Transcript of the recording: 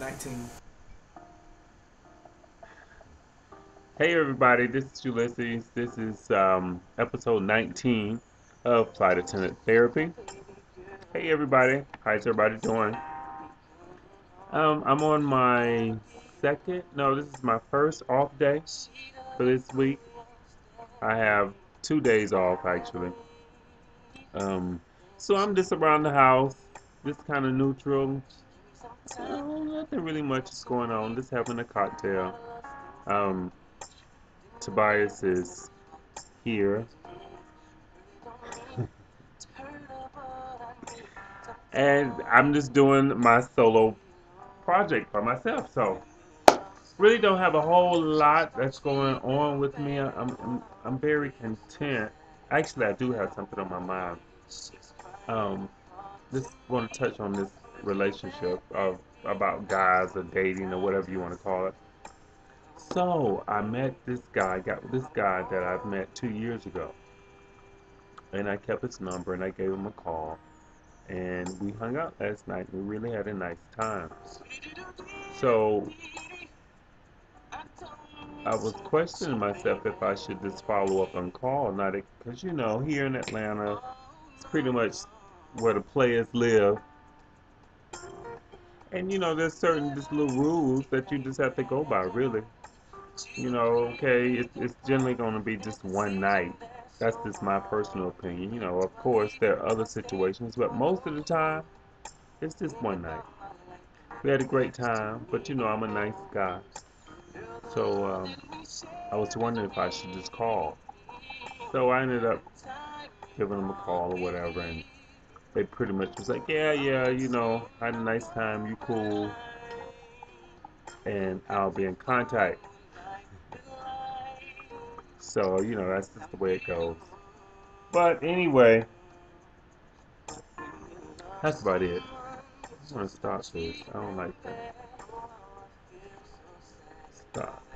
19. Hey everybody, this is Ulysses. This is um, episode 19 of Flight Attendant Therapy. Hey everybody, how's everybody doing? Um, I'm on my second, no, this is my first off day for this week. I have two days off actually. Um, so I'm just around the house, just kind of neutral. Oh, nothing really much is going on. Just having a cocktail. Um, Tobias is here. and I'm just doing my solo project by myself. So really don't have a whole lot that's going on with me. I'm I'm, I'm very content. Actually, I do have something on my mind. Um, just want to touch on this relationship of about guys or dating or whatever you want to call it. So I met this guy, got this guy that I've met two years ago, and I kept his number and I gave him a call, and we hung out last night. We really had a nice time. So I was questioning myself if I should just follow up and call, not because you know here in Atlanta, it's pretty much where the players live. And you know, there's certain just little rules that you just have to go by, really. You know, okay, it's, it's generally going to be just one night. That's just my personal opinion. You know, of course, there are other situations, but most of the time, it's just one night. We had a great time, but you know, I'm a nice guy. So, um, I was wondering if I should just call. So I ended up giving him a call or whatever, and they pretty much was like, yeah, yeah, you know, had a nice time, you cool, and I'll be in contact. So, you know, that's just the way it goes. But anyway, that's about it. I'm gonna stop this. I don't like that. Stop.